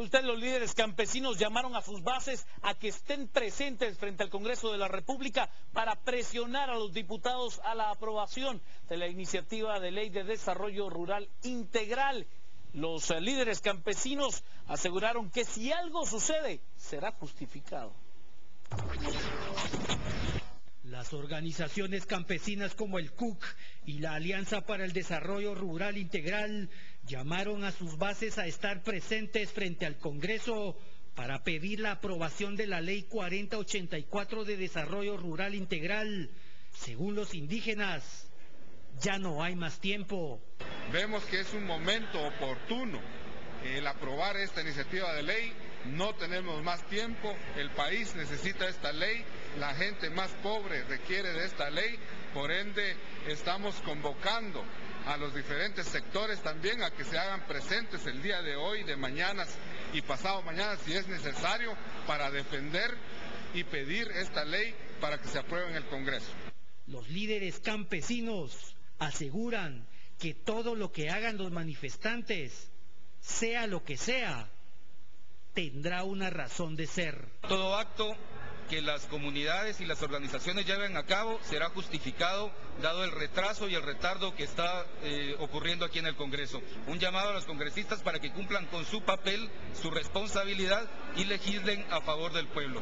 Ustedes, los líderes campesinos, llamaron a sus bases a que estén presentes frente al Congreso de la República para presionar a los diputados a la aprobación de la iniciativa de ley de desarrollo rural integral. Los eh, líderes campesinos aseguraron que si algo sucede, será justificado. Las organizaciones campesinas como el CUC y la Alianza para el Desarrollo Rural Integral llamaron a sus bases a estar presentes frente al Congreso para pedir la aprobación de la Ley 4084 de Desarrollo Rural Integral. Según los indígenas, ya no hay más tiempo. Vemos que es un momento oportuno el aprobar esta iniciativa de ley no tenemos más tiempo, el país necesita esta ley, la gente más pobre requiere de esta ley, por ende estamos convocando a los diferentes sectores también a que se hagan presentes el día de hoy, de mañana y pasado mañana si es necesario para defender y pedir esta ley para que se apruebe en el Congreso. Los líderes campesinos aseguran que todo lo que hagan los manifestantes, sea lo que sea, tendrá una razón de ser. Todo acto que las comunidades y las organizaciones lleven a cabo será justificado dado el retraso y el retardo que está eh, ocurriendo aquí en el Congreso. Un llamado a los congresistas para que cumplan con su papel, su responsabilidad y legislen a favor del pueblo.